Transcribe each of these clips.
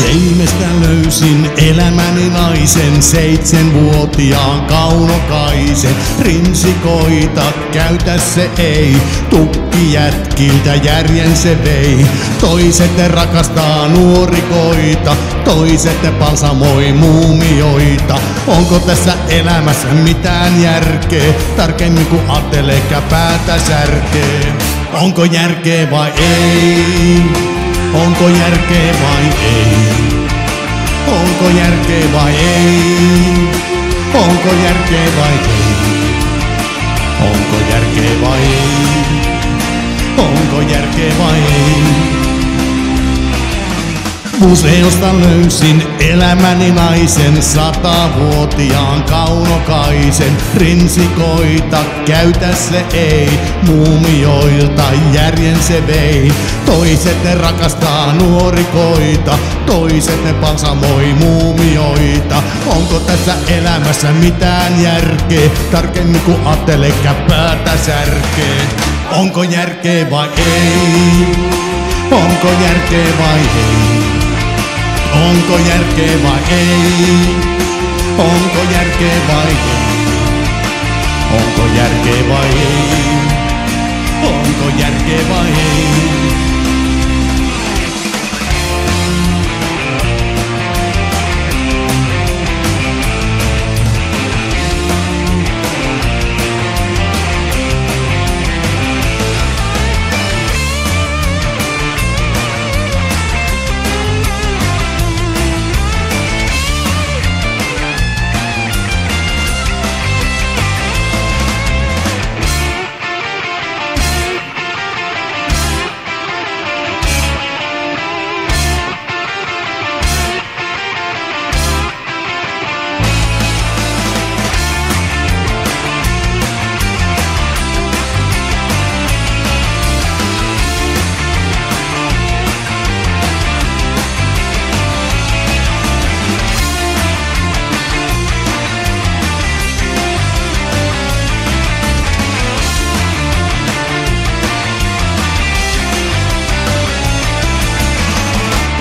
Seimestä löysin elämäni naisen, seitsemänvuotiaan kaunokaisen. Rinsikoita käytä se ei, tukki jätkiltä järjen se vei. Toiset rakastaa nuorikoita, toiset palsamoi muumioita. Onko tässä elämässä mitään järkeä, tarkemmin kuin ajattelee päätä särkee? Onko järkeä vai ei? Onko järkeä vai ei? Onko järkeä vai ei? Onko järkeä vai ei? Onko järkeä vai ei? Onko järkeä vai ei? Museosta löysin elämäni naisen, satavuotiaan kaunokaisen. Rinsikoita käytä se ei, muumioilta järjen se vei. Toiset ne rakastaa nuorikoita, toiset ne palsamoi muumioita. Onko tässä elämässä mitään järkeä, tarkemmin kuin ajattelee päätä särkee. Onko järkeä vai ei? Onko järkeä vai ei? Onko järkeä vai ei? Onko järkeä vai ei? Onko järkeä vai ei? Onko järkeä vai ei?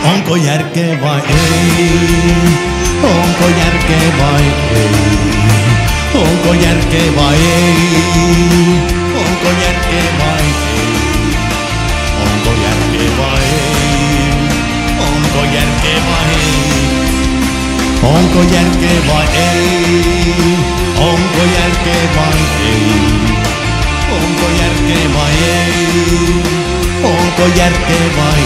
Onko järkeä vai ei? Onko järkeä vai ei? Onko järkeä vai ei? Onko järkeä vai ei? Onko järkeä vai ei? Onko järkeä vai ei? Onko järkeä vai ei? Onko järkeä vai ei? Onko järkeä vai ei? Onko järkeä vai